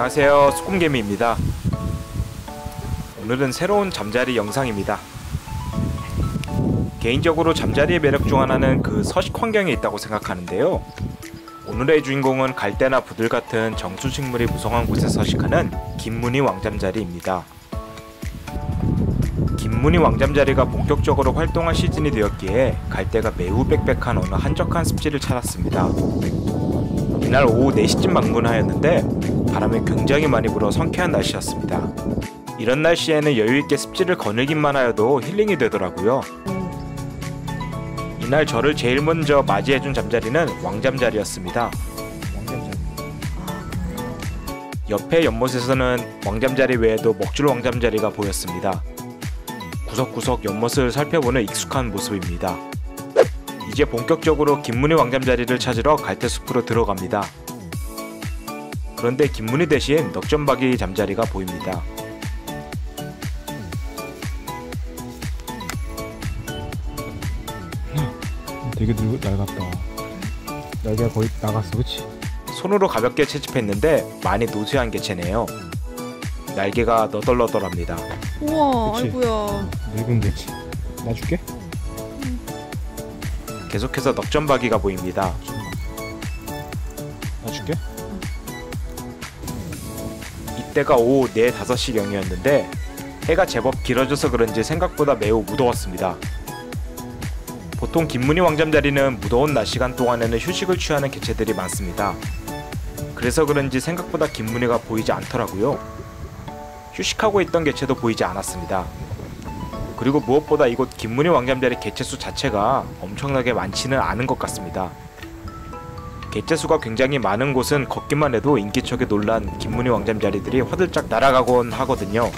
안녕하세요. 수꿈개미입니다. 오늘은 새로운 잠자리 영상입니다. 개인적으로 잠자리의 매력 중 하나는 그 서식 환경에 있다고 생각하는데요. 오늘의 주인공은 갈대나 부들 같은 정수식물이 무성한 곳에 서식하는 김무늬 왕잠자리입니다 김무늬 왕잠자리가 본격적으로 활동할 시즌이 되었기에 갈대가 매우 빽빽한 어느 한적한 습지를 찾았습니다 이날 오후 4시쯤 방문하였는데 바람이 굉장히 많이 불어 성쾌한 날씨였습니다. 이런 날씨에는 여유있게 습지를 거닐기만 하여도 힐링이 되더라고요. 이날 저를 제일 먼저 맞이해준 잠자리는 왕잠자리였습니다. 옆에 연못에서는 왕잠자리 외에도 먹줄 왕잠자리가 보였습니다. 구석구석 연못을 살펴보는 익숙한 모습입니다. 이제 본격적으로 김문희 왕잠 자리를 찾으러 갈대숲으로 들어갑니다. 그런데 김문희 대신 넉점박이 잠자리가 보입니다. 되게 늙, 낡았다. 날개가 거의 나갔어, 그치? 손으로 가볍게 채집했는데 많이 노쇠한 개체네요. 날개가 너덜너덜합니다. 우와, 그치? 아이고야. 늙은 개치. 나 줄게. 계속해서 넉점박이가 보입니다. 나 줄게. 이때가 오후 4, 5시경이었는데 해가 제법 길어져서 그런지 생각보다 매우 무더웠습니다. 보통 김문희 왕잠자리는 무더운 낮 시간 동안에는 휴식을 취하는 개체들이 많습니다. 그래서 그런지 생각보다 김문희가 보이지 않더라고요. 휴식하고 있던 개체도 보이지 않았습니다. 그리고 무엇보다 이곳 김문희 왕잠자리 개체수 자체가 엄청나게 많지는 않은 것 같습니다. 개체수가 굉장히 많은 곳은 걷기만 해도 인기척에 놀란 김문희 왕잠자리들이 화들짝 날아가곤 하거든요.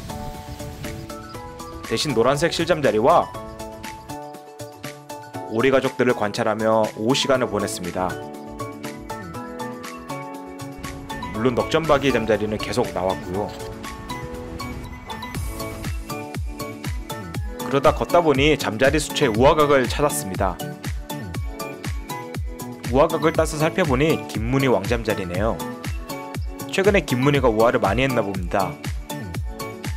대신 노란색 실잠자리와 오리 가족들을 관찰하며 오후 시간을 보냈습니다. 물론 넉점박이 잠자리는 계속 나왔고요. 그러다 걷다 보니 잠자리 수채 우화각을 찾았습니다. 우화각을 따서 살펴보니 김문희 왕잠자리네요. 최근에 김문희가 우화를 많이 했나 봅니다.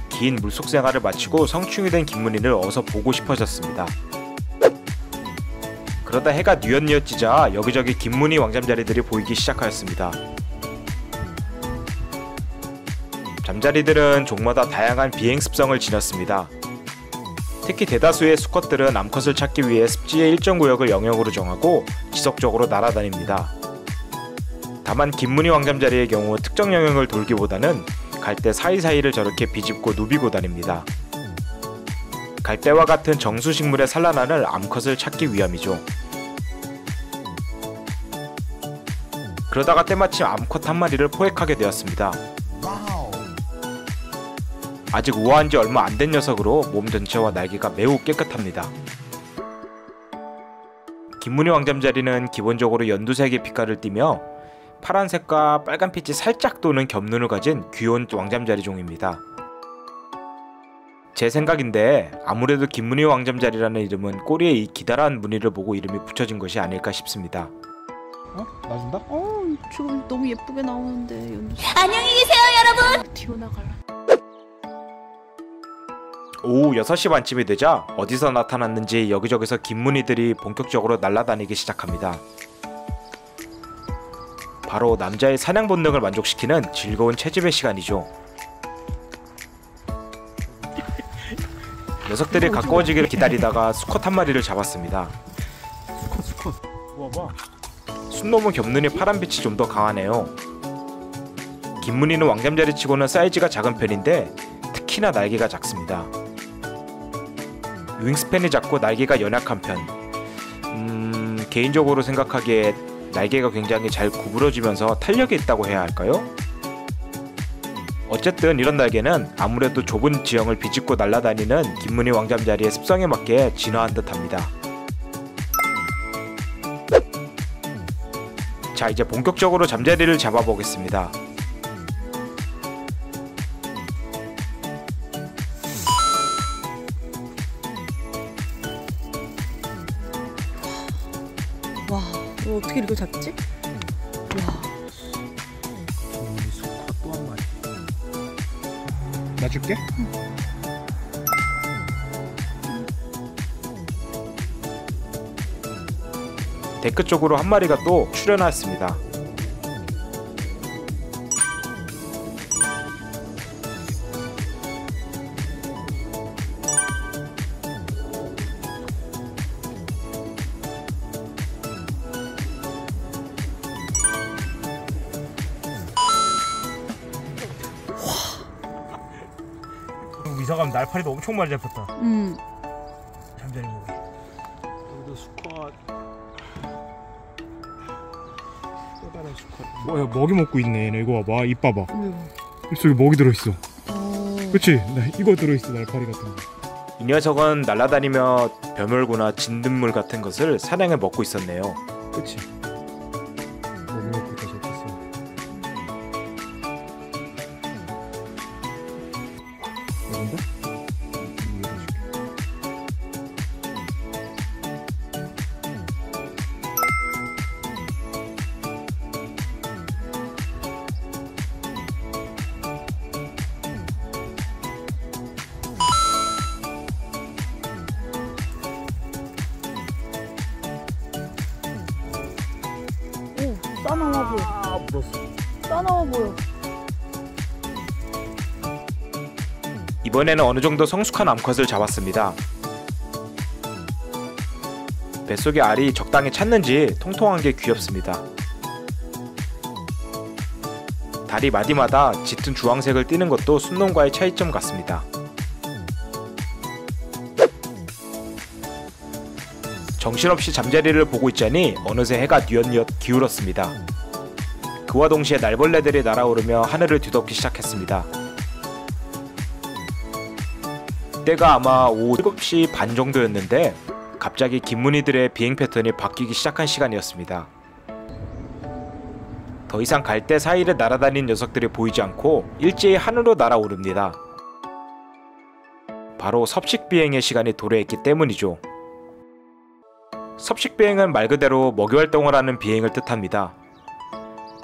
긴 물속 생활을 마치고 성충이 된 김문희를 어서 보고 싶어졌습니다. 그러다 해가 뉘엿뉘엿 지자 여기저기 김문희 왕잠자리들이 보이기 시작하였습니다. 잠자리들은 종마다 다양한 비행 습성을 지녔습니다. 특히 대다수의 수컷들은 암컷을 찾기 위해 습지의 일정 구역을 영역으로 정하고 지속적으로 날아다닙니다. 다만 김문희 왕잠자리의 경우 특정 영역을 돌기보다는 갈대 사이사이를 저렇게 비집고 누비고 다닙니다. 갈대와 같은 정수식물의 산란한을 암컷을 찾기 위함이죠. 그러다가 때마침 암컷 한 마리를 포획하게 되었습니다. 아직 우아한 지 얼마 안 된 녀석으로 몸 전체와 날개가 매우 깨끗합니다. 김문희 왕잠자리는 기본적으로 연두색의 빛깔을 띠며 파란색과 빨간 빛이 살짝 도는 겹눈을 가진 귀여운 왕잠자리 종입니다. 제 생각인데 아무래도 김문희 왕잠자리라는 이름은 꼬리에 이 기다란 무늬를 보고 이름이 붙여진 것이 아닐까 싶습니다. 어? 나 준다? 어, 지금 너무 예쁘게 나오는데 연두 안녕히 계세요, 여러분. 튀어나갈라. 오후 6시 반쯤이 되자 어디서 나타났는지 여기저기서 김문희들이 본격적으로 날아다니기 시작합니다. 바로 남자의 사냥 본능을 만족시키는 즐거운 채집의 시간이죠. 녀석들이 가까워지기를 기다리다가 수컷 한 마리를 잡았습니다. 수컷, 수컷. 우와, 봐. 순놈은 겹눈이 파란빛이 좀 더 강하네요. 김문희는 왕잠자리 치고는 사이즈가 작은 편인데 특히나 날개가 작습니다. 윙스팬이 작고 날개가 연약한 편. 음, 개인적으로 생각하기에 날개가 굉장히 잘 구부러지면서 탄력이 있다고 해야 할까요? 어쨌든 이런 날개는 아무래도 좁은 지형을 비집고 날아다니는 김문희 왕잠자리의 습성에 맞게 진화한 듯합니다. 자 이제 본격적으로 잠자리를 잡아보겠습니다. 어떻게 이걸 잡지? 와, 이 수컷 또한 마리. 나 줄게. 데크 쪽으로 한 마리가 또 출현하였습니다. 이사 가면 날파리도 엄청 많이 잡혔다. 음, 잠자리 먹이. 여기도 수컷. 또 다른 수컷. 뭐야 먹이 먹고 있네. 얘네 이거 봐봐. 입 봐봐. 음. 입속에 먹이 들어있어. 어, 그치? 나 이거 들어있어 날파리 같은 거. 이 녀석은 날아다니며 벼멸구나 진딧물 같은 것을 사냥해 먹고 있었네요. 그치? 아 물었어. 싸나워 보여. 이번에는 어느 정도 성숙한 암컷을 잡았습니다. 뱃속에 알이 적당히 찼는지 통통한 게 귀엽습니다. 다리 마디마다 짙은 주황색을 띠는 것도 순놈과의 차이점 같습니다. 정신없이 잠자리를 보고 있자니 어느새 해가 뉘엿뉘엿 기울었습니다. 그와 동시에 날벌레들이 날아오르며 하늘을 뒤덮기 시작했습니다. 때가 아마 오후 7시 반 정도였는데 갑자기 김문희들의 비행 패턴이 바뀌기 시작한 시간이었습니다. 더 이상 갈대 사이를 날아다니는 녀석들이 보이지 않고 일제히 하늘로 날아오릅니다. 바로 섭식 비행의 시간이 도래했기 때문이죠. 섭식 비행은 말 그대로 먹이 활동을 하는 비행을 뜻합니다.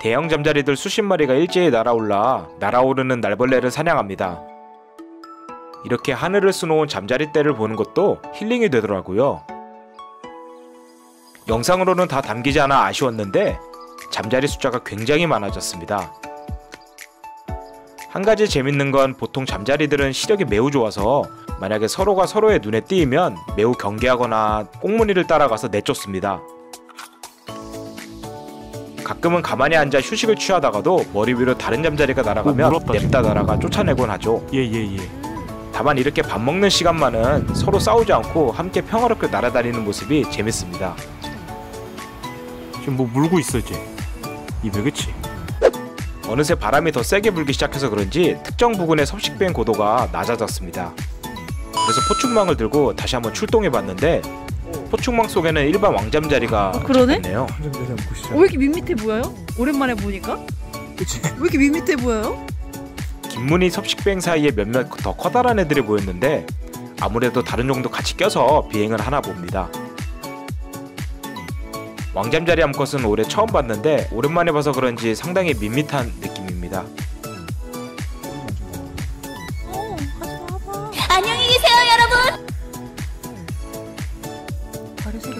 대형 잠자리들 수십 마리가 일제히 날아올라 날아오르는 날벌레를 사냥합니다. 이렇게 하늘을 수놓은 잠자리 떼를 보는 것도 힐링이 되더라고요. 영상으로는 다 담기지 않아 아쉬웠는데 잠자리 숫자가 굉장히 많아졌습니다. 한 가지 재밌는 건 보통 잠자리들은 시력이 매우 좋아서 만약에 서로가 서로의 눈에 띄면 매우 경계하거나 꽁무니를 따라가서 내쫓습니다. 가끔은 가만히 앉아 휴식을 취하다가도 머리 위로 다른 잠자리가 날아가면 오, 물었다, 냅다 날아가 쫓아내곤 하죠. 예 예 예. 다만 이렇게 밥 먹는 시간만은 서로 싸우지 않고 함께 평화롭게 날아다니는 모습이 재밌습니다. 지금 뭐 물고 있어 이제. 입에 그치? 어느새 바람이 더 세게 불기 시작해서 그런지 특정 부근의 섭식비행 고도가 낮아졌습니다. 그래서 포충망을 들고 다시 한번 출동해 봤는데 포충망 속에는 일반 왕잠자리가 어, 그러네? 있네요. 어, 왜 이렇게 밋밋해 보여요? 오랜만에 보니까? 그치? 왜 이렇게 밋밋해 보여요? 김문희 섭식비행 사이에 몇몇 더 커다란 애들이 보였는데 아무래도 다른 종도 같이 껴서 비행을 하나 봅니다. 왕잠자리 암컷은 올해 처음 봤는데 오랜만에 봐서 그런지 상당히 밋밋한 느낌입니다.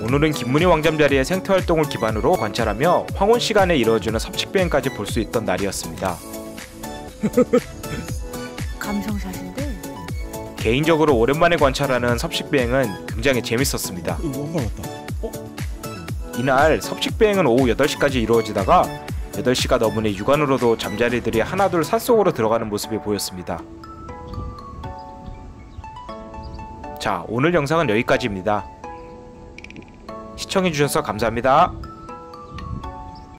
오늘은 김문희 왕잠자리의 생태 활동을 기반으로 관찰하며 황혼 시간에 이루어지는 섭식비행까지 볼 수 있던 날이었습니다. 감성샷인데. 개인적으로 오랜만에 관찰하는 섭식비행은 굉장히 재밌었습니다. 같다. 이날 섭식비행은 오후 8시까지 이루어지다가 8시가 넘으니 육안으로도 잠자리들이 하나둘 산속으로 들어가는 모습이 보였습니다. 자, 오늘 영상은 여기까지입니다. 시청해주셔서 감사합니다.